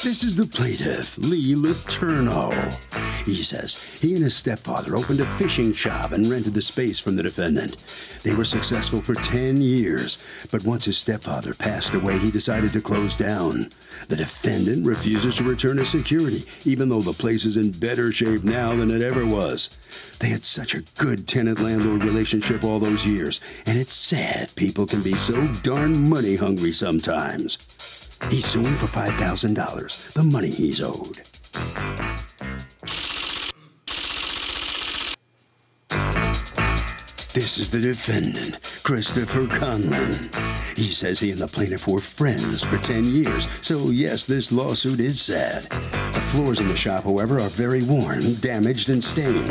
This is the plaintiff, Lee Letourneau. He says he and his stepfather opened a fishing shop and rented the space from the defendant. They were successful for 10 years, but once his stepfather passed away, he decided to close down. The defendant refuses to return his security, even though the place is in better shape now than it ever was. They had such a good tenant landlord relationship all those years, and it's sad people can be so darn money hungry sometimes. He's suing for $5,000, the money he's owed. This is the defendant, Christopher Conlon. He says he and the plaintiff were friends for 10 years, so yes, this lawsuit is sad. The floors in the shop, however, are very worn, damaged, and stained.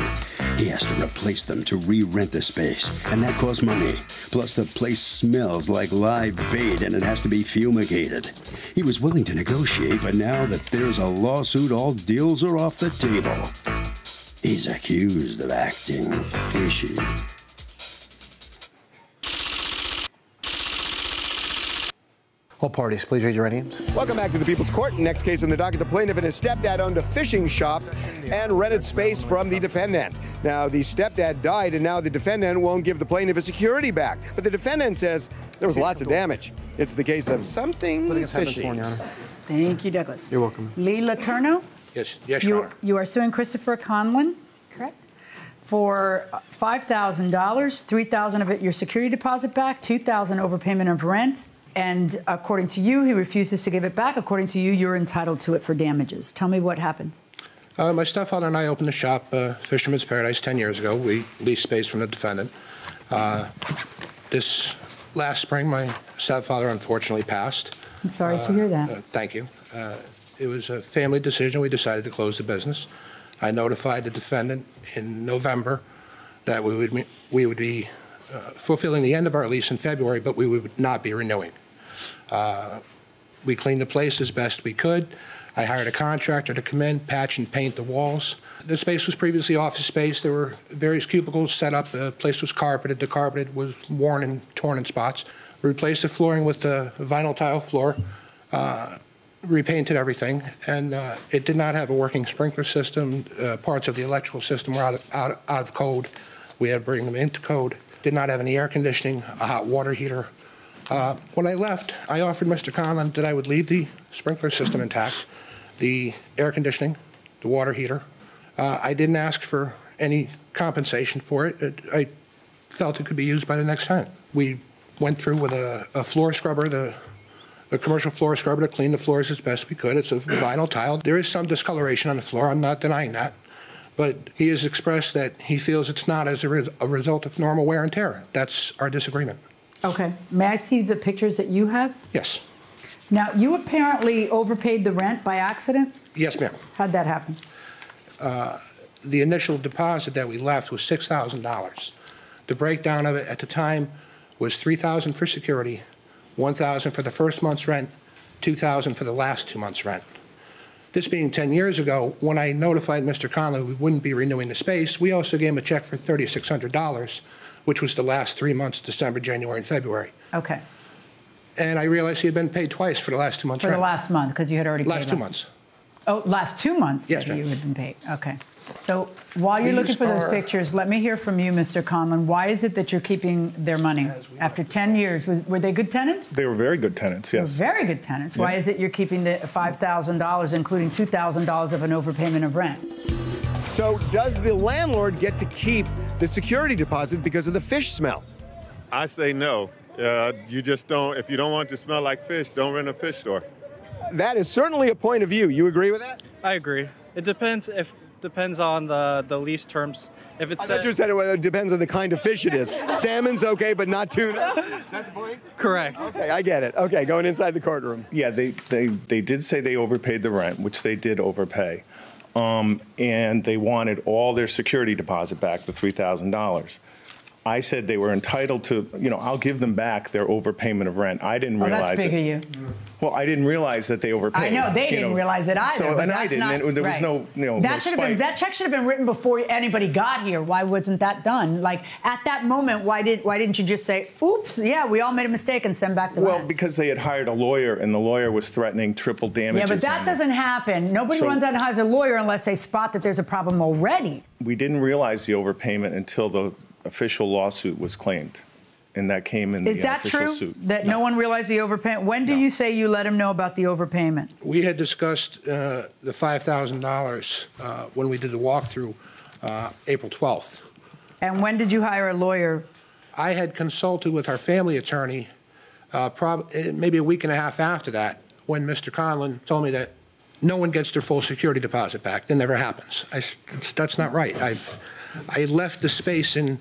He has to replace them to re rent the space, and that costs money. Plus, the place smells like live bait and it has to be fumigated. He was willing to negotiate, but now that there's a lawsuit, all deals are off the table. He's accused of acting fishy. All parties, please raise your right hands. Welcome back to the People's Court. Next case in the docket, the plaintiff and his stepdad owned a fishing shop and rented space from the defendant. Now, the stepdad died, and now the defendant won't give the plaintiff his security back. But the defendant says there was lots of damage. It's the case of something Litigants have been fishy. sworn, Your Honor. Thank you, Douglas. You're welcome. Lee Letourneau, Yes, yes, Your you, Honor. you are suing Christopher Conlon, correct? For $5,000, 3,000 of it your security deposit back, 2,000 overpayment of rent, and according to you, he refuses to give it back. According to you, you're entitled to it for damages. Tell me what happened. Uh, my stepfather and I opened the shop, uh, Fisherman's Paradise, 10 years ago. We leased space from the defendant. Uh, this last spring, my stepfather unfortunately passed. I'm sorry to hear that. Uh, thank you. Uh, it was a family decision. We decided to close the business. I notified the defendant in November that we would, we would be uh, fulfilling the end of our lease in February, but we would not be renewing. Uh, We cleaned the place as best we could. I hired a contractor to come in, patch and paint the walls. The space was previously office space. There were various cubicles set up. The place was carpeted. The carpet was worn and torn in spots. We replaced the flooring with the vinyl tile floor, uh, repainted everything, and uh, it did not have a working sprinkler system. Uh, Parts of the electrical system were out of, out out of code. We had to bring them into code. Did not have any air conditioning, a hot water heater. Uh, When I left, I offered Mr. Conlon that I would leave the sprinkler system intact, the air conditioning, the water heater. Uh, I didn't ask for any compensation for it. It- I felt it could be used by the next tenant. We went through with a a floor scrubber, the a commercial floor scrubber to clean the floors as best we could. It's a vinyl tile. There is some discoloration on the floor. I'm not denying that. But he has expressed that he feels it's not as a a result of normal wear and tear. That's our disagreement. Okay. May I see the pictures that you have? Yes. Now, you apparently overpaid the rent by accident. Yes, ma'am. How'd that happen? Uh, the initial deposit that we left was $6,000. The breakdown of it at the time was 3,000 for security, 1,000 for the first month's rent, 2,000 for the last two months' rent. This being 10 years ago, when I notified Mr. Conlon we wouldn't be renewing the space, we also gave him a check for $3,600, which was the last three months, December, January, and February. Okay. And I realized he had been paid twice for the last two months' For the last month, because you had already paid Last two off. months. Oh, last two months Yes, that you had been paid. Okay. So while you're These looking for those are- pictures, let me hear from you, Mr. Conlon. Why is it that you're keeping their money after 10 years? Were, were they good tenants? They were very good tenants, yes. Very good tenants. Why is it you're keeping the $5,000, including $2,000 of an overpayment of rent? So, does the landlord get to keep the security deposit because of the fish smell? I say no. Uh, you just don't. If you don't want it to smell like fish, don't rent a fish store. That is certainly a point of view. You agree with that? I agree. It depends if depends on the the lease terms. If it's I thought you said it depends on the kind of fish it is. Salmon's okay, but not tuna. Is that the point? correct. Okay, I get it. Okay, going inside the courtroom. Yeah, they, they, they did say they overpaid the rent, which they did overpay. Um, and they wanted all their security deposit back, the $3,000. I said they were entitled to, you know, I'll give them back their overpayment of rent. I didn't Oh, realize that's big it. of you. Well, I didn't realize that they overpaid. I know they didn't know. realize it either. So, and I didn't. Not, and there was right. no, you know, that no should have been that check should have been written before anybody got here. Why wasn't that done? Like at that moment, why did why didn't you just say, "Oops, yeah, we all made a mistake," and send back the Well, rent? because they had hired a lawyer, and the lawyer was threatening triple damages. Yeah, but that doesn't happen. Nobody So- runs out and hires a lawyer unless they spot that there's a problem already. We didn't realize the overpayment until the official lawsuit was claimed, and that came in Is the that official true? suit. That no. one realized the overpayment? When do No. you say you let him know about the overpayment? We had discussed uh, the $5,000 uh, when we did the walkthrough uh, April 12th. And when did you hire a lawyer? I had consulted with our family attorney uh, prob- eh, maybe a week and a half after that, when Mr. Conlon told me that no one gets their full security deposit back. That never happens. I s that's, that's not right. I've, I left the space in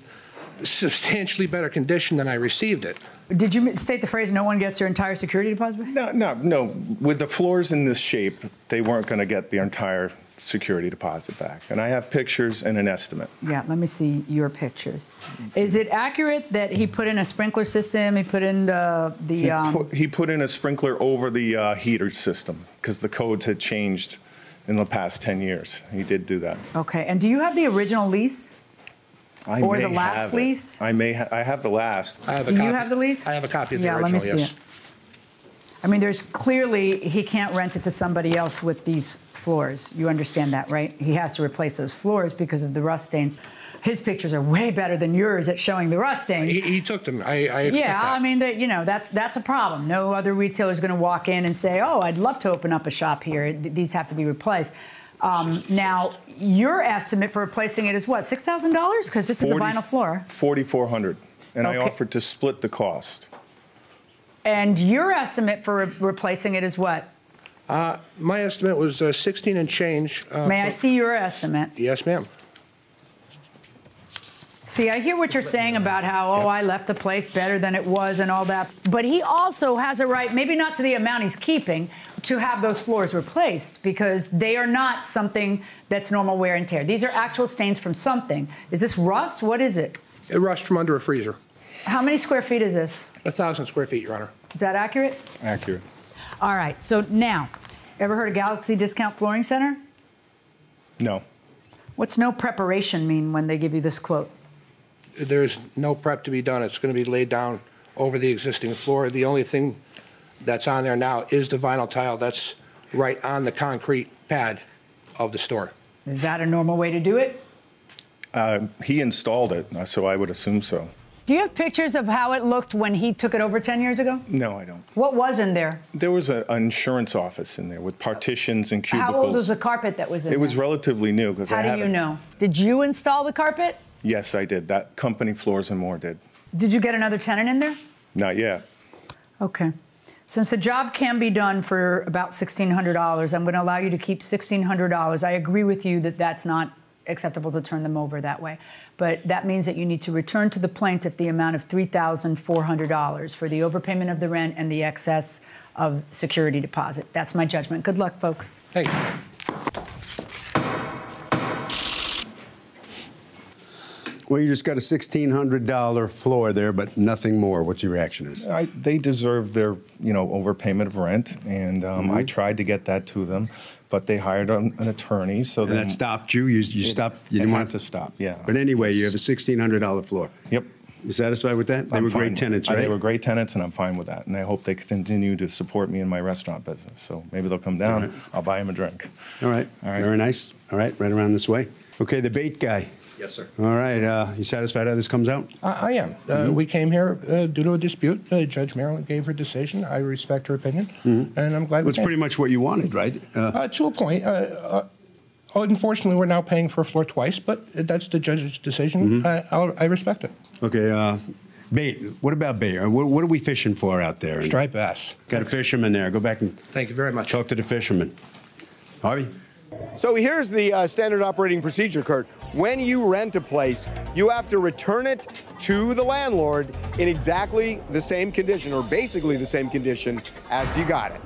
substantially better condition than I received it. Did you state the phrase "no one gets their entire security deposit back"? No, no, no. With the floors in this shape, they weren't going to get the entire security deposit back. And I have pictures and an estimate. Yeah, let me see your pictures. Is it accurate that he put in a sprinkler system? He put in the the. He, Um, put, he put in a sprinkler over the uh, heater system because the codes had changed in the past 10 years. He did do that. okay, and do you have the original lease? I Or may the last have it. lease? I may. Ha- I have the last. I have a Do you copy. have the lease? I have a copy of the Yeah, let original, me see yes. it. I mean, there's clearly he can't rent it to somebody else with these floors. You understand that, right? He has to replace those floors because of the rust stains. His pictures are way better than yours at showing the rust stains. He, he took them. I, I expect Yeah, that. I mean, that, you know, that's that's a problem. No other retailer is going to walk in and say, "Oh, I'd love to open up a shop here. These have to be replaced." Um, now, your estimate for replacing it is what, six thousand dollars? Because this is a vinyl floor, 4,400. And I offered to split the cost. And your estimate for re- replacing it is what? My estimate was uh, 16 and change. Uh, May I see your estimate? Yes, ma'am. See, I hear what you're saying about how, oh, I left the place better than it was and all that. But he also has a right, maybe not to the amount he's keeping, to have those floors replaced because they are not something that's normal wear and tear. These are actual stains from something. Is this rust? What is it? It rushed from under a freezer. How many square feet is this? A thousand square feet, Your Honor. Is that accurate? Accurate. All right, so now, ever heard of Galaxy Discount Flooring Center? No. What's no preparation mean when they give you this quote? There's no prep to be done. It's going to be laid down over the existing floor. The only thing that's on there now is the vinyl tile that's right on the concrete pad of the store. Is that a normal way to do it? Uh, he installed it, so I would assume so. Do you have pictures of how it looked when he took it over 10 years ago? No, I don't. What was in there? There was a, an insurance office in there with partitions and cubicles. How old was the carpet that was in there? It was relatively new because I How do you know? Did you install the carpet? Yes, I did. That company, Floors and More, did. Did you get another tenant in there? Not yet. Okay. Since the job can be done for about $1,600, I'm going to allow you to keep $1,600. I agree with you that that's not acceptable to turn them over that way. But that means that you need to return to the plaintiff the amount of $3,400 for the overpayment of the rent and the excess of security deposit. That's my judgment. Good luck, folks. Thank you. Well, you just got a $1,600 floor there, but nothing more. What's your reaction is? I, they deserve their, you know, overpayment of rent, and um, Mm-hmm. I tried to get that to them, but they hired an, an attorney, so And that stopped you? You, you it- stopped? You didn't want to stop. Yeah. But anyway, you have a $1,600 floor. Yep. You satisfied with that? They I'm were great tenants, uh, right? They were great tenants, and I'm fine with that. And I hope they continue to support me in my restaurant business. So maybe they'll come down. Right. I'll buy them a drink. All right. All right. Very nice. All right, right around this way. Okay, the bait guy. Yes, sir. All right, uh, you satisfied how this comes out? I, I am. Uh, We came here uh, due to a dispute. Uh, Judge Marilyn gave her decision. I respect her opinion, and I'm glad. we It's came. pretty much what you wanted, right? Uh, Uh, to a point. Uh, uh, unfortunately, we're now paying for a floor twice, but that's the judge's decision. I, I'll, I respect it. Okay, uh, bait. What about bait? Uh, What, what are we fishing for out there? Striped bass. Got a fisherman there. Go back and Thank you very much. talk to the fisherman. Harvey? So here's the uh, standard operating procedure, Curt. When you rent a place, you have to return it to the landlord in exactly the same condition, or basically the same condition as you got it.